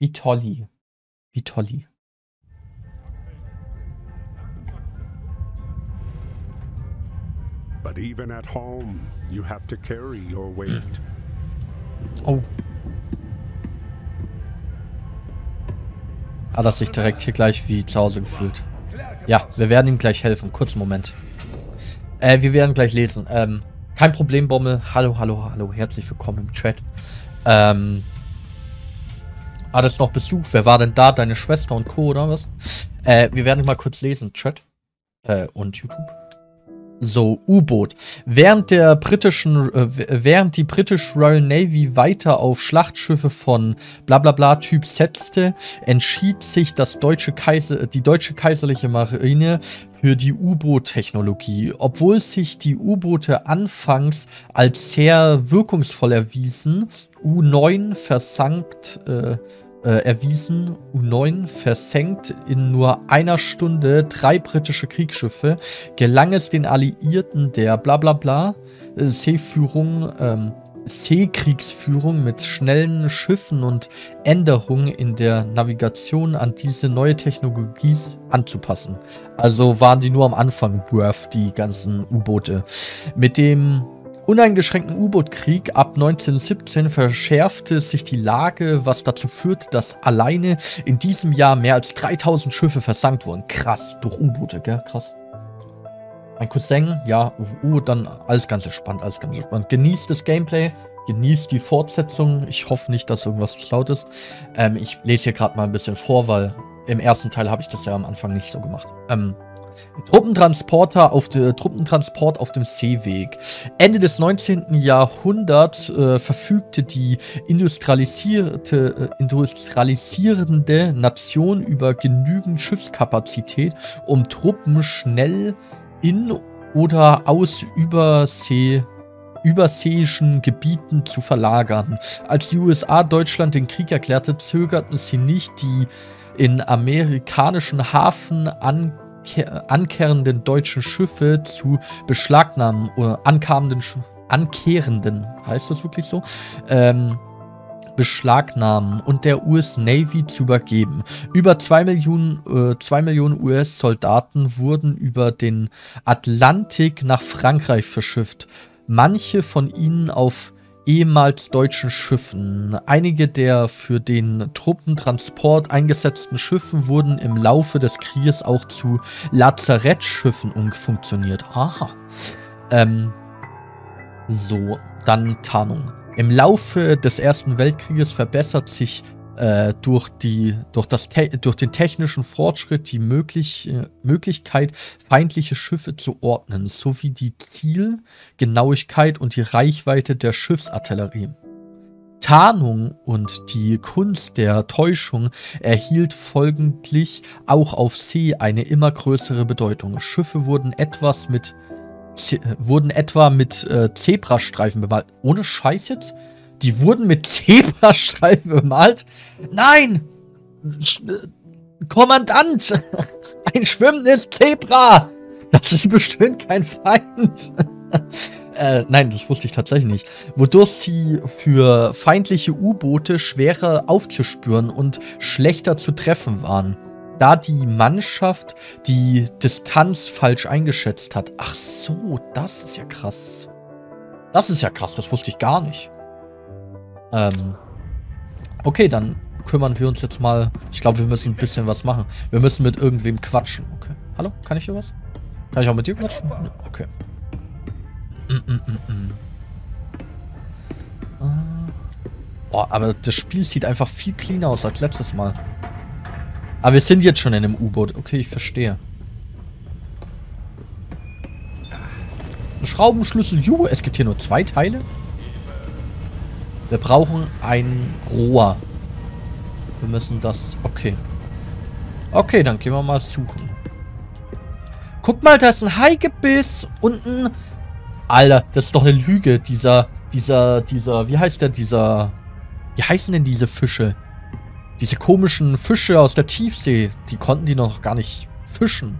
Wie tolli. Wie tolli. But even at home, you have to carry your weight. Oh. Hat er sich direkt hier gleich wie zu Hause gefühlt. Ja, wir werden ihm gleich helfen. Kurzen Moment. Äh, wir werden gleich lesen. Ähm, kein Problem, Bommel. Hallo, hallo, hallo. Herzlich willkommen im Chat. Ähm. Ist noch Besuch. Wer war denn da? Deine Schwester und Co., oder was? Äh, wir werden mal kurz lesen. Chat. Äh, und YouTube. So, U-Boot. Während der britischen, äh, während die britische Royal Navy weiter auf Schlachtschiffe von blablabla Typ setzte, entschied sich das deutsche Kaiser, die deutsche kaiserliche Marine für die U-Boot-Technologie. Obwohl sich die U-Boote anfangs als sehr wirkungsvoll erwiesen, U9 versankt, äh, äh, erwiesen, U9 versenkt in nur einer Stunde drei britische Kriegsschiffe, gelang es den Alliierten der blablabla äh, Seeführung, ähm, Seekriegsführung mit schnellen Schiffen und Änderungen in der Navigation an diese neue Technologie anzupassen. Also waren die nur am Anfang worth, die ganzen U-Boote. Mit dem uneingeschränkten U-Boot-Krieg ab 1917 verschärfte sich die Lage, was dazu führte, dass alleine in diesem Jahr mehr als 3000 Schiffe versankt wurden. Krass, durch U-Boote, gell? Krass. Mein Cousin, ja, uh, dann alles ganz entspannt, alles ganz entspannt. Genießt das Gameplay, genießt die Fortsetzung. Ich hoffe nicht, dass irgendwas laut ist. Ähm, ich lese hier gerade mal ein bisschen vor, weil im ersten Teil habe ich das ja am Anfang nicht so gemacht. Ähm, Truppentransporter auf de, Truppentransport auf dem Seeweg. Ende des 19. Jahrhunderts äh, verfügte die industrialisierte, äh, industrialisierende Nation über genügend Schiffskapazität, um Truppen schnell in oder aus Übersee überseeischen Gebieten zu verlagern. Als die USA Deutschland den Krieg erklärte, zögerten sie nicht, die in amerikanischen Hafen an ankehrenden deutschen Schiffe zu beschlagnahmen oder ankamenden, ankehrenden, heißt das wirklich so, ähm, beschlagnahmen und der US Navy zu übergeben. Über 2 Millionen, äh, Millionen US-Soldaten wurden über den Atlantik nach Frankreich verschifft. Manche von ihnen auf ehemals deutschen Schiffen. Einige der für den Truppentransport eingesetzten Schiffen wurden im Laufe des Krieges auch zu Lazarettschiffen umfunktioniert. Aha. Ähm, so, dann Tarnung. Im Laufe des Ersten Weltkrieges verbessert sich äh, durch, die, durch, das durch den technischen Fortschritt die möglich, äh, Möglichkeit, feindliche Schiffe zu ordnen, sowie die Zielgenauigkeit und die Reichweite der Schiffsartillerie. Tarnung und die Kunst der Täuschung erhielt folglich auch auf See eine immer größere Bedeutung. Schiffe wurden etwas mit wurden etwa mit äh, Zebrastreifen bemalt. Ohne Scheiß jetzt? Die wurden mit Zebrastreifen bemalt. Nein! Sch Kommandant! Ein schwimmendes Zebra! Das ist bestimmt kein Feind. äh, nein, das wusste ich tatsächlich nicht. Wodurch sie für feindliche U-Boote schwerer aufzuspüren und schlechter zu treffen waren. Da die Mannschaft die Distanz falsch eingeschätzt hat. Ach so, das ist ja krass. Das ist ja krass, das wusste ich gar nicht. Ähm, okay, dann kümmern wir uns jetzt mal. Ich glaube, wir müssen ein bisschen was machen. Wir müssen mit irgendwem quatschen. Okay. Hallo? Kann ich hier was? Kann ich auch mit dir quatschen? Okay. Mm, mm, mm, mm. Uh. Boah, aber das Spiel sieht einfach viel cleaner aus als letztes Mal. Aber wir sind jetzt schon in einem U-Boot. Okay, ich verstehe. Schraubenschlüssel. Juhu, es gibt hier nur zwei Teile. Wir brauchen ein Rohr. Wir müssen das... Okay. Okay, dann gehen wir mal suchen. Guck mal, da ist ein Haigebiss und ein... Alter, das ist doch eine Lüge. Dieser, dieser, dieser... Wie heißt der? Dieser... Wie heißen denn diese Fische? Diese komischen Fische aus der Tiefsee. Die konnten die noch gar nicht fischen.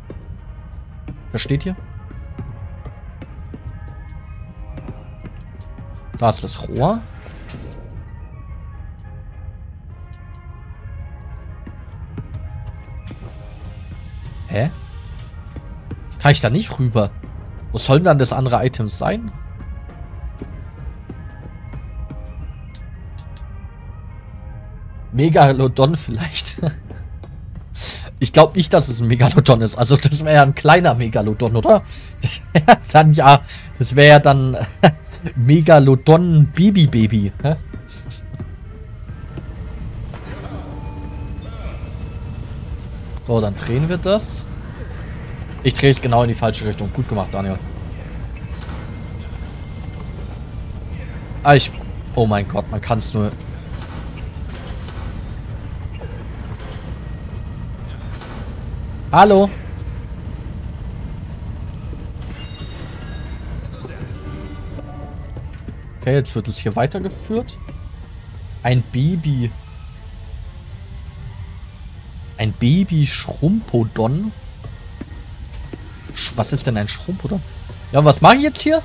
Versteht ihr? Da ist das Rohr. Hä? Kann ich da nicht rüber? Wo soll denn dann das andere Item sein? Megalodon vielleicht. ich glaube nicht, dass es ein Megalodon ist. Also das wäre ja ein kleiner Megalodon, oder? Das wäre dann ja, das wäre ja dann Megalodon Baby Baby. So, dann drehen wir das. Ich drehe es genau in die falsche Richtung. Gut gemacht, Daniel. Ah, ich... Oh mein Gott, man kann es nur... Hallo? Okay, jetzt wird es hier weitergeführt. Ein Baby. Ein Baby-Schrumpodon. Was ist denn ein Schrumpodon? Ja, was mache ich jetzt hier?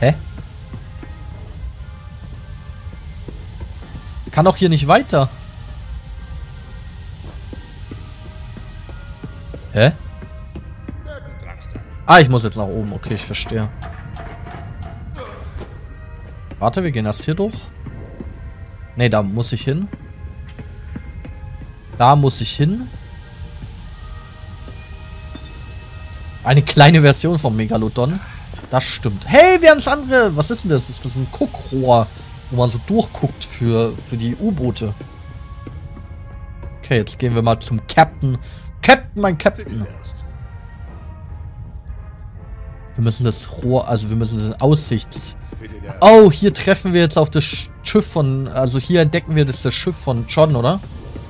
Hä? Kann doch hier nicht weiter. Hä? Ah, ich muss jetzt nach oben. Okay, ich verstehe. Warte, wir gehen erst hier durch. Ne, da muss ich hin. Da muss ich hin. Eine kleine Version vom Megalodon. Das stimmt. Hey, wir haben das andere. Was ist denn das? Ist das ein Guckrohr, wo man so durchguckt für, für die U-Boote? Okay, jetzt gehen wir mal zum Captain. Captain, mein Captain. Wir müssen das Rohr, also wir müssen das Aussichts... Oh, hier treffen wir jetzt auf das Schiff von... Also hier entdecken wir das, das Schiff von John, oder?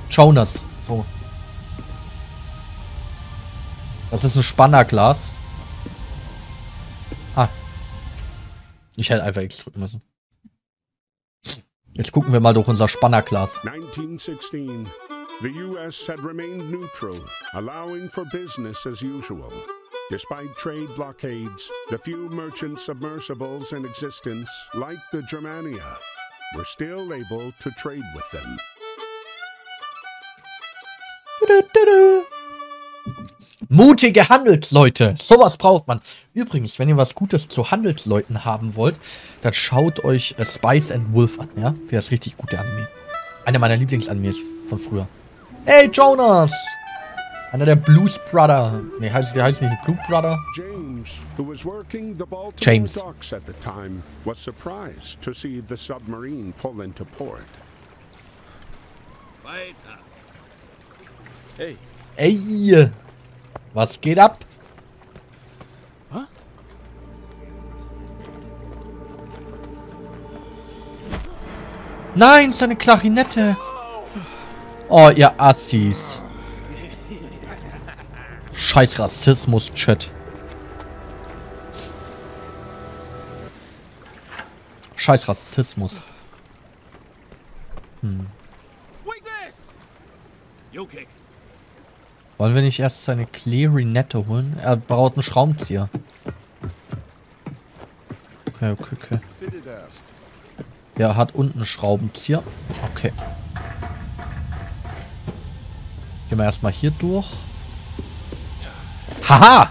Jonas. So. Das ist ein Spannerglas. Ah. Ich hätte einfach X drücken müssen. Jetzt gucken wir mal durch unser Spannerglas. 1916. The US had remained neutral, allowing for business as usual. Despite trade blockades, the few merchant submersibles in existence, like the Germania, were still able to trade with them. Mutige Handelsleute, sowas braucht man. Übrigens, wenn ihr was Gutes zu Handelsleuten haben wollt, dann schaut euch äh, Spice and Wolf an, ja? Der ist richtig gut, der Anime. Einer meiner Lieblingsanimes von früher. Hey, Jonas! Einer der Blues Brother. Ne, heißt, der heißt nicht Blue Brother. James, who was working the Baltimore James. docks at the time, was surprised to see the submarine pull into port. Weiter. Hey. Ey! Was geht ab? Nein, seine Klarinette. Oh, ihr Assis. Scheiß Rassismus, Chat. Scheiß Rassismus. Hm. Wollen wir nicht erst seine Clarinette holen? Er braucht einen Schraubenzieher. Okay, okay, okay. Er hat unten einen Schraubenzieher. Okay. Gehen wir erstmal hier durch. Haha!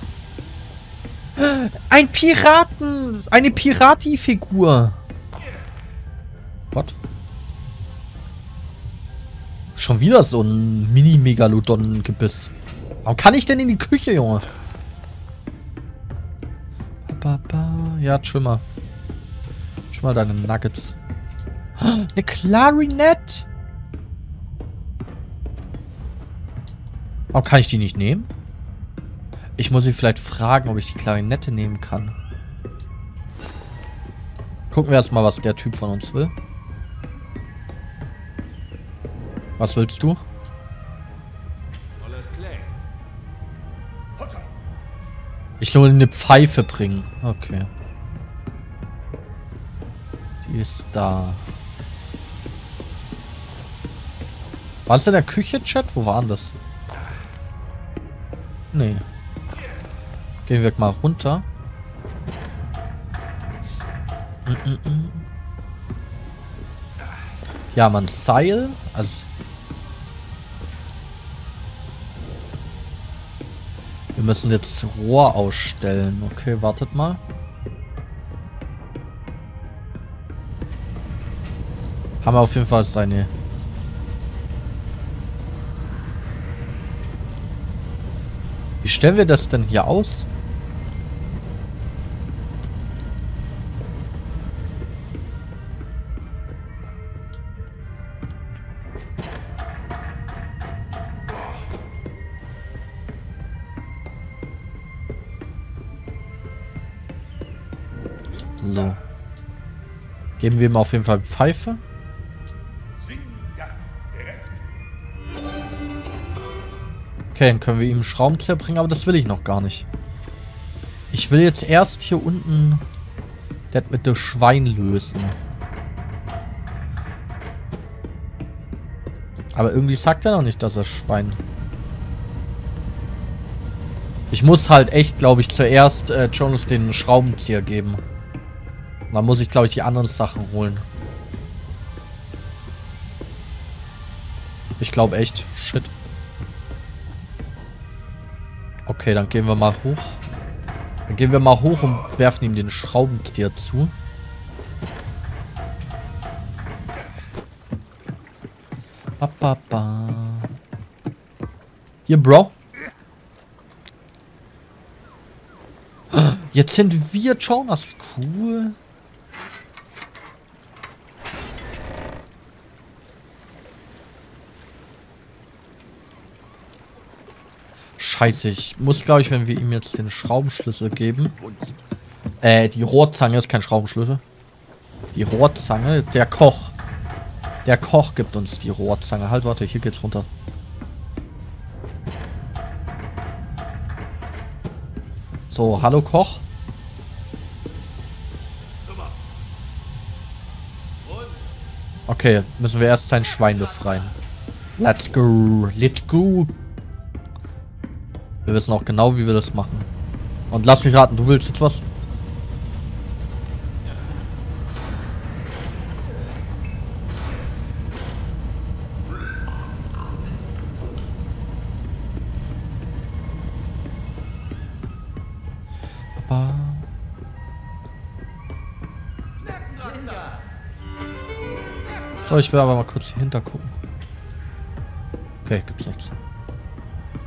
Ein Piraten! Eine Pirati-Figur! Was? Schon wieder so ein Mini-Megalodon-Gebiss. Warum kann ich denn in die Küche, Junge? Ja. Chill mal deine Nuggets. Eine Clarinette! Warum kann ich die nicht nehmen? Ich muss sie vielleicht fragen, ob ich die Klarinette nehmen kann. Gucken wir erstmal, was der Typ von uns will. Was willst du? Ich soll eine Pfeife bringen. Okay. Die ist da. War es in der Küche, Chat? Wo waren das? Nee. Gehen wir mal runter. Ja, man Seil. Also. Wir müssen jetzt Rohr ausstellen. Okay, wartet mal. Haben wir auf jeden Fall seine... Wie stellen wir das denn hier aus? Geben wir ihm auf jeden Fall Pfeife. Okay, dann können wir ihm Schraubenzieher bringen, aber das will ich noch gar nicht. Ich will jetzt erst hier unten das mit dem Schwein lösen. Aber irgendwie sagt er noch nicht, dass er Schwein... Ich muss halt echt, glaube ich, zuerst äh, Jonas den Schraubenzieher geben. Dann muss ich, glaube ich, die anderen Sachen holen. Ich glaube echt. Shit. Okay, dann gehen wir mal hoch. Dann gehen wir mal hoch und werfen ihm den Schraubenzieher zu. Ba, ba, ba. Hier, Bro. Jetzt sind wir Jonas. Cool. Scheiße, ich muss, glaube ich, wenn wir ihm jetzt den Schraubenschlüssel geben. Äh, die Rohrzange ist kein Schraubenschlüssel. Die Rohrzange, der Koch. Der Koch gibt uns die Rohrzange. Halt, warte, hier geht's runter. So, hallo Koch. Okay, müssen wir erst sein Schwein befreien. Let's go. Let's go. Wir wissen auch genau, wie wir das machen. Und lass mich raten, du willst jetzt was? So, ich will aber mal kurz hier hinter gucken. Okay, gibt's nichts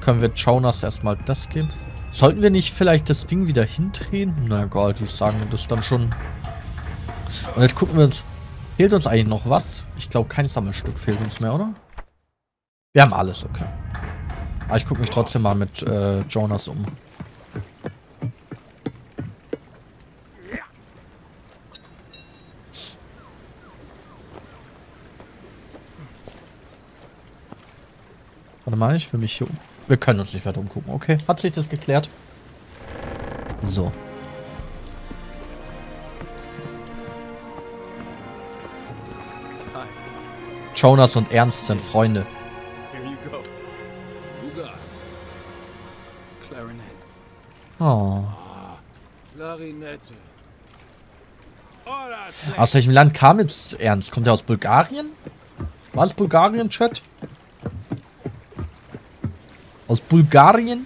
können wir Jonas erstmal das geben. Sollten wir nicht vielleicht das Ding wieder hindrehen? Na egal, die sagen das dann schon. Und jetzt gucken wir uns. Fehlt uns eigentlich noch was? Ich glaube, kein Sammelstück fehlt uns mehr, oder? Wir haben alles, okay. Aber ich gucke mich trotzdem mal mit äh, Jonas um. Warte mal, ich will mich hier um. Wir können uns nicht weiter umgucken. Okay, hat sich das geklärt? So. Jonas und Ernst sind Freunde. Oh. Klarinette. Aus welchem Land kam jetzt Ernst? Kommt er aus Bulgarien? War es Bulgarien, Chat? Aus Bulgarien?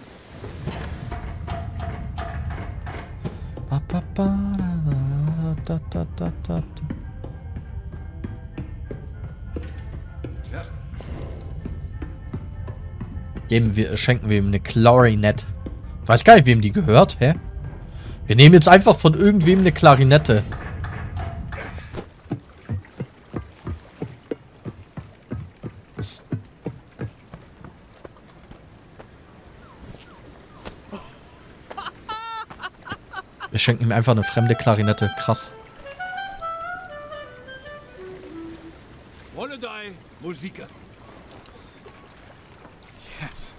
Geben wir, schenken wir ihm eine Clarinet. Weiß gar nicht, wem die gehört, hä? Wir nehmen jetzt einfach von irgendwem eine Klarinette. Wir schenken ihm einfach eine fremde Klarinette. Krass. Musiker. Yes.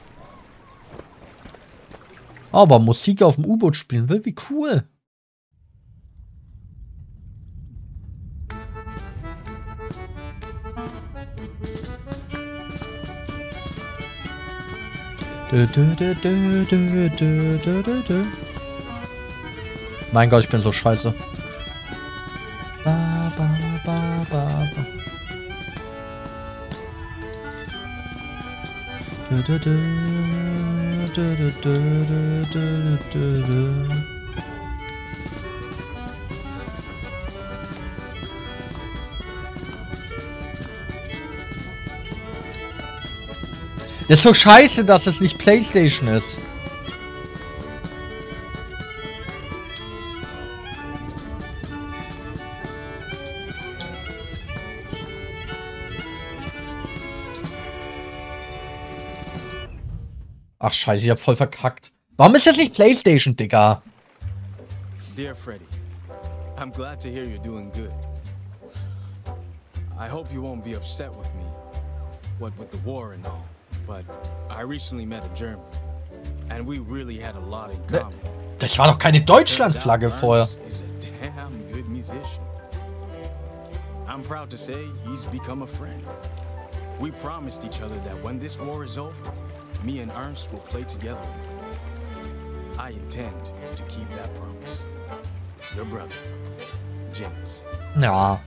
Aber Musik auf dem U-Boot spielen will, wie cool. Du, du, du, mein Gott, ich bin so scheiße. Ba, ba, ba, du, du, Das ist so scheiße, dass es nicht Playstation ist. Ach scheiße, ich hab voll verkackt. Warum ist das nicht Playstation, Digga? Dear Freddy, I'm glad to hear you're doing good. I hope you won't be upset with me, what with the war and all, but I recently met a German, and we really had a lot in common. Das war doch keine Deutschlandflagge vorher. I'm proud to say he's become a friend. We promised each other that when this war is over, me and Ernst will play together. I intend to keep that promise. Your brother, James. Ja.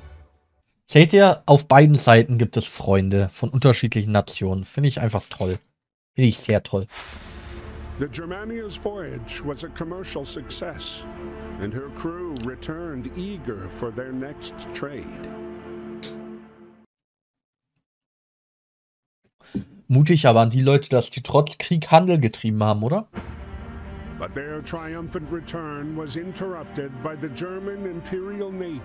Seht ihr, auf beiden Seiten gibt es Freunde von unterschiedlichen Nationen. Finde ich einfach toll. Finde ich sehr toll. The Germania's voyage was a commercial success, and her crew returned eager for their next trade. Mutig aber an die Leute, dass die trotz Krieg Handel getrieben haben, oder? But their triumphant return was interrupted by the German Imperial Navy.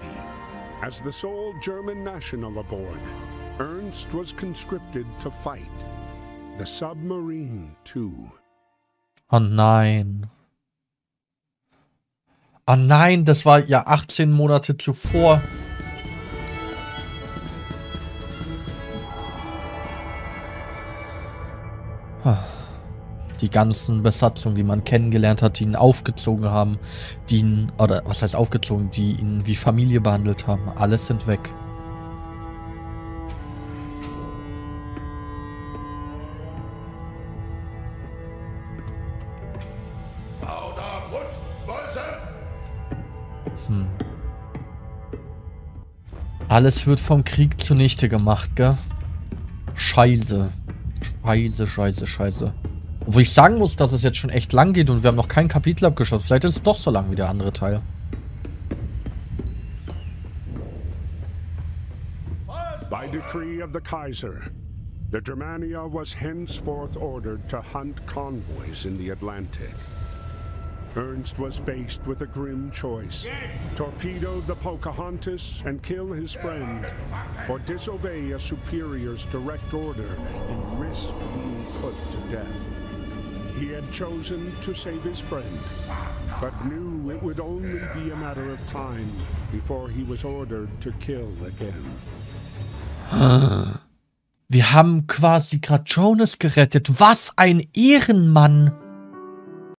As the sole German national aboard, Ernst was conscripted to fight. The submarine, too. Oh nein. Oh nein, das war ja 18 Monate zuvor. Die ganzen Besatzungen, die man kennengelernt hat, die ihn aufgezogen haben, die ihn, oder was heißt aufgezogen, die ihn wie Familie behandelt haben, alles sind weg. Hm. Alles wird vom Krieg zunichte gemacht, gell? Scheiße. Scheiße, scheiße, scheiße. Obwohl ich sagen muss, dass es jetzt schon echt lang geht und wir haben noch kein Kapitel abgeschlossen. Vielleicht ist es doch so lang wie der andere Teil. By decree of the Kaiser, the Germania was henceforth ordered to hunt convoys in the Atlantic. Ernst was faced with a grim choice torpedo the Pocahontas and kill his friend, or disobey a superior's direct order and risk being put to death. He had chosen to save his friend, but knew it would only be a matter of time before he was ordered to kill again. Wir haben quasi gerade Jonas gerettet. Was ein Ehrenmann.